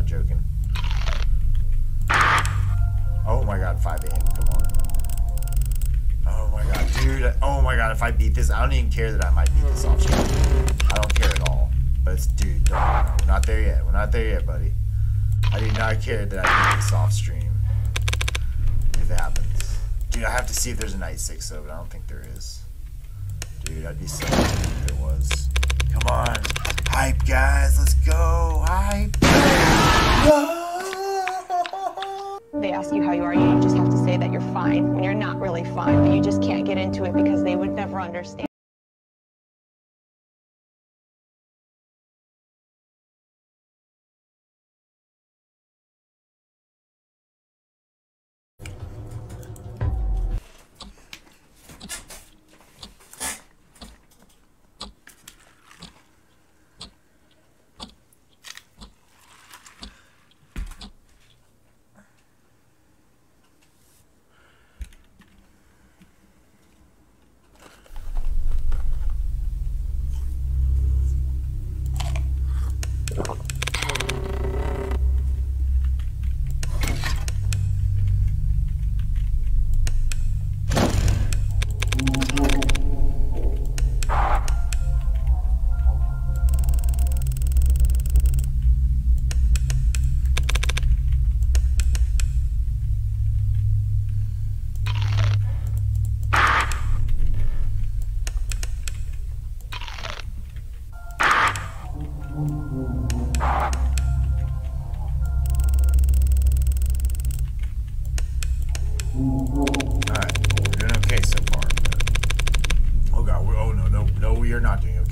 not joking. Oh my god, 5 a.m. Come on. Oh my god, dude. Oh my god, if I beat this, I don't even care that I might beat this off stream. I don't care at all. But it's, dude, don't, we're not there yet. We're not there yet, buddy. I do not care that I beat this off stream. If it happens. Dude, I have to see if there's a night 6 though, but I don't think there is. Dude, I'd be so ask you how you are, you just have to say that you're fine when you're not really fine, but you just can't get into it because they would never understand.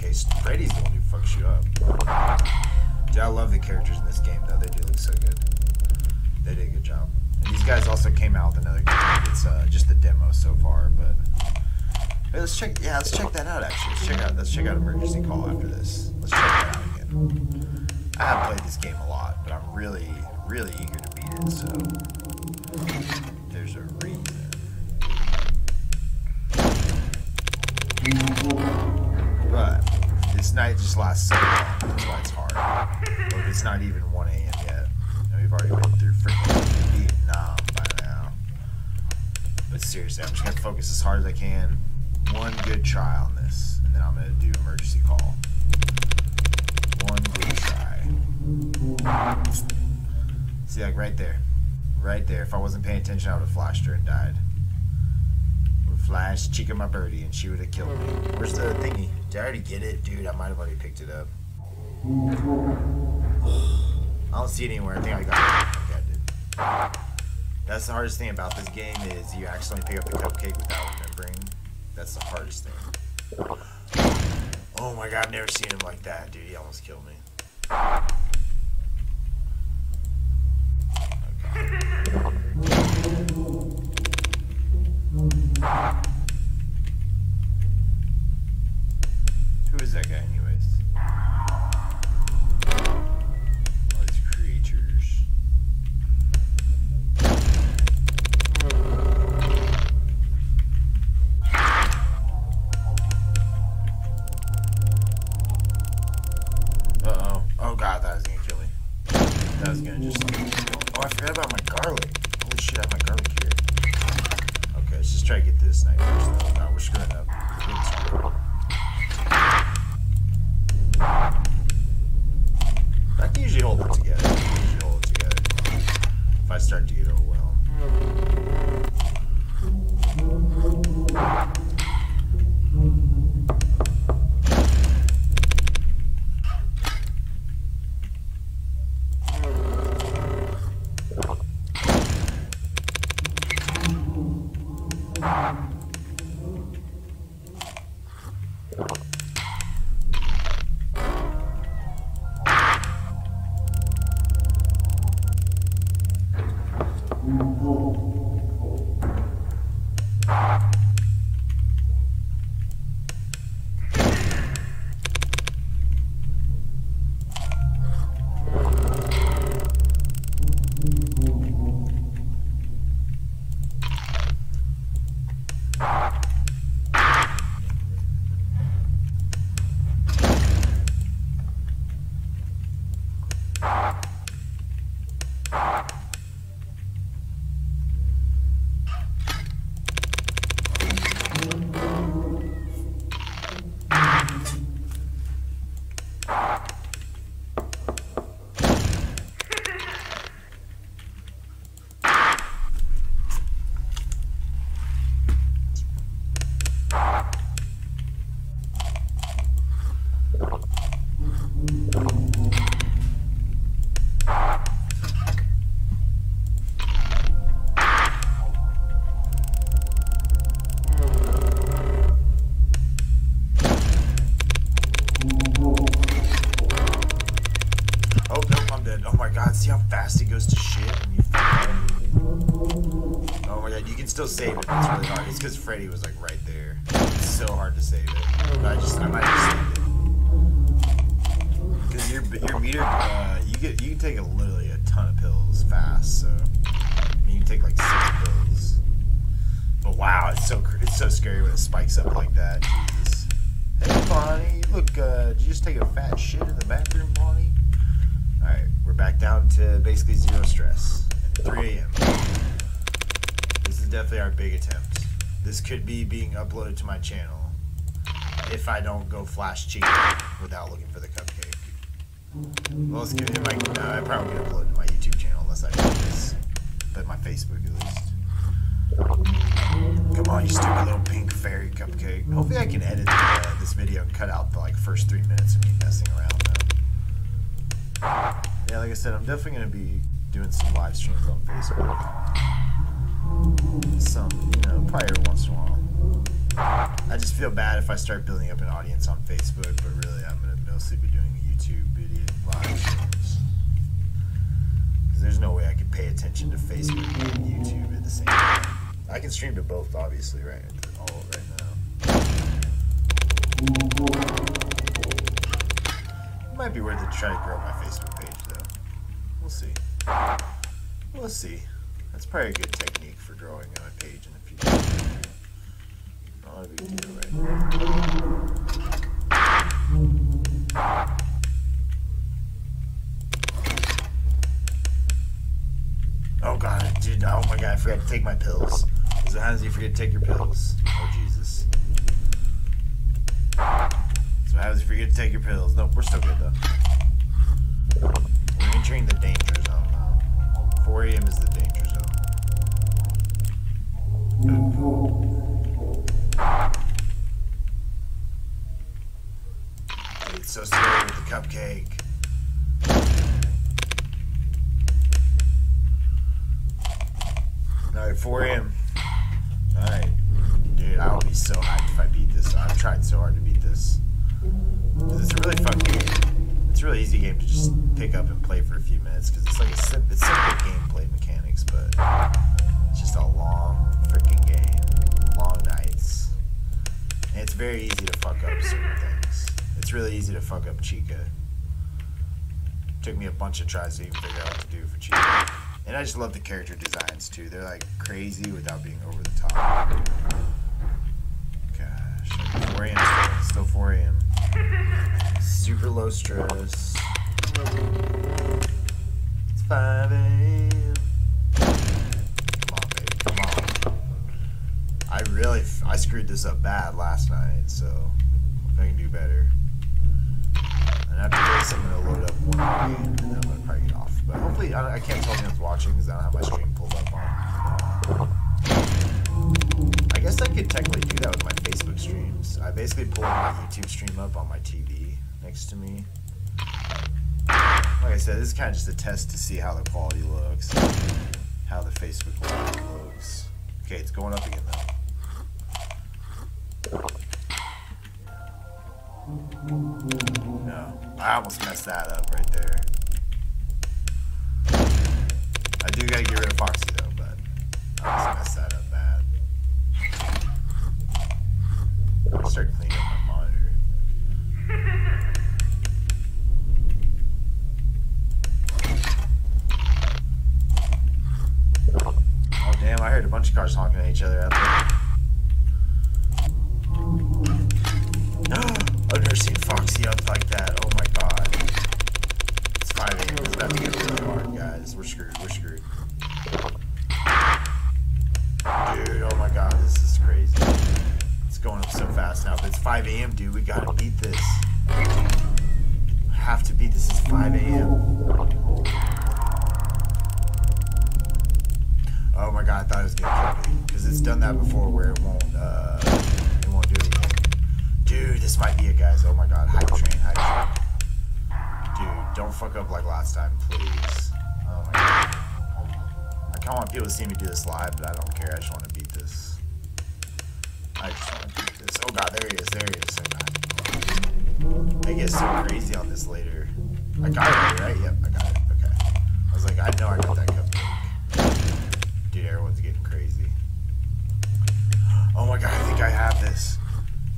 Okay. Freddy's the one who fucks you up. Dude, I love the characters in this game though. They do look so good. They did a good job. And these guys also came out with another game. It's uh, just the demo so far, but hey, let's check. Yeah, let's check that out. Actually, let's check out. Let's check out Emergency Call after this. Let's check that out again. I have played this game a lot, but I'm really, really eager to beat it. So night just lasts so long. That's why it's hard. Look, it's not even 1 a.m. yet. And we've already been through freaking Vietnam by now. But seriously, I'm just gonna focus as hard as I can. One good try on this, and then I'm gonna do emergency call. One good try. See, like right there. Right there. If I wasn't paying attention, I would have flashed her and died. Flashed Chica my birdie, and she would have killed me. Where's the thingy? Did I already get it? Dude, I might have already picked it up. I don't see it anywhere. I think I got it. That's the hardest thing about this game is you accidentally pick up the cupcake without remembering. That's the hardest thing. Oh my god, I've never seen him like that, dude. He almost killed me. Who is that guy, try to get this night first. No, we're screwing up. I can usually hold it together. I usually hold it together. If I start to get overwhelmed. Oh my god, you can still save it, it's really hard. It's because Freddy was like right there. It's so hard to save it. But I just, I might just save it. Because your, your meter, uh, you get, you can take a, literally a ton of pills fast, so. I mean, you can take like six pills. But wow, it's so, it's so scary when it spikes up like that. Jesus. Hey, Bonnie, look, uh, did you just take a fat shit in the bathroom, Bonnie? Alright, we're back down to basically zero stress. At 3 a.m. This is definitely our big attempt. This could be being uploaded to my channel if I don't go flash cheating without looking for the cupcake. Well, it's. It might, no, I probably get uploaded to my YouTube channel unless I do this. But my Facebook at least. Come on, you stupid little pink fairy cupcake. Hopefully I can edit uh, this video and cut out the like first three minutes of me messing around though. Yeah, like I said, I'm definitely gonna be doing some live streams on Facebook. Some, you know, probably every once in a while. I just feel bad if I start building up an audience on Facebook, but really I'm gonna mostly be doing YouTube video live streams. There's no way I could pay attention to Facebook and YouTube at the same time. I can stream to both, obviously, right? All right now. It might be worth it to try to grow my Facebook. We'll see. We'll see. That's probably a good technique for drawing on a page in the future. Big deal, right? Oh god, dude, oh my god, I forgot to take my pills. So how does you forget to take your pills? Oh Jesus. So how does you forget to take your pills? Nope, we're still good though. Entering the danger zone now. 4 a.m. is the danger zone. It's so scary with the cupcake. Alright, 4 a.m. Alright. Dude, I will be so hyped if I beat this. I've tried so hard to beat this. It's a really fun game. It's a really easy game to just pick up and play for a few minutes because it's like a sim- it's simple gameplay mechanics, but it's just a long freaking game. Long nights. And it's very easy to fuck up certain things. It's really easy to fuck up Chica. Took me a bunch of tries to even figure out what to do for Chica. And I just love the character designs too. They're like crazy without being over the top. Gosh, 4 a.m. Still, still 4 a.m. Super low stress. It's 5 a.m. Come on, baby, come on. I really, I screwed this up bad last night, so if I can do better. And after this, I'm gonna load up one game, and then I'm gonna probably get off. But hopefully, I, I can't tell anyone's watching because I don't have my stream pulled up on. I guess I could technically do that with my Facebook streams. I basically pull my YouTube stream up on my TV next to me. Like I said, this is kind of just a test to see how the quality looks, how the Facebook quality looks. Okay, it's going up again though. No, I almost messed that up right there. I do gotta get rid of Foxy though, but I almost messed that up bad. I'll start cleaning up fuck up like last time, please. Oh my god. I kinda want people to see me do this live, but I don't care. I just want to beat this. I just want to beat this. Oh god, there he is, there he is. So. They get so crazy on this later. I got it, right? Yep, I got it. Okay. I was like, I know I got that cupcake. Dude, everyone's getting crazy. Oh my god, I think I have this.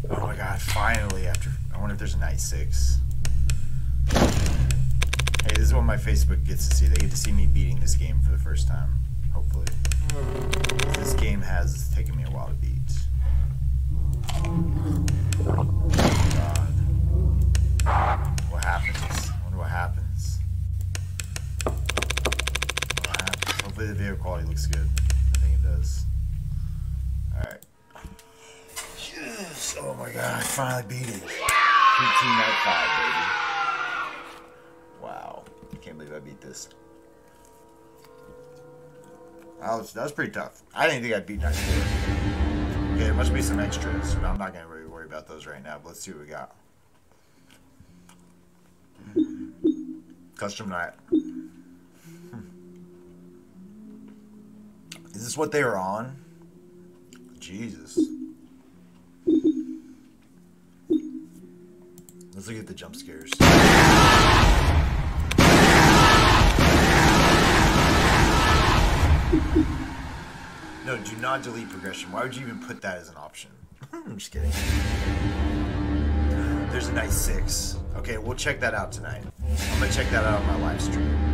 Oh my god, finally, after. I wonder if there's a night six. Hey, this is what my Facebook gets to see. They get to see me beating this game for the first time. Hopefully. This game has taken me a while to beat. God. What happens? I wonder what happens. What happens? Hopefully the video quality looks good. I think it does. Alright. Yes! Oh my god, I finally beat it. PT Night 5, That was, that was pretty tough. I didn't think I'd beat Night Okay, there must be some extras, but I'm not going to really worry about those right now. But let's see what we got. Custom night. Hmm. Is this what they were on? Jesus. Let's look at the jump scares. No, do not delete progression. Why would you even put that as an option? I'm just kidding. There's a night six. Okay, we'll check that out tonight. I'm gonna check that out on my live stream.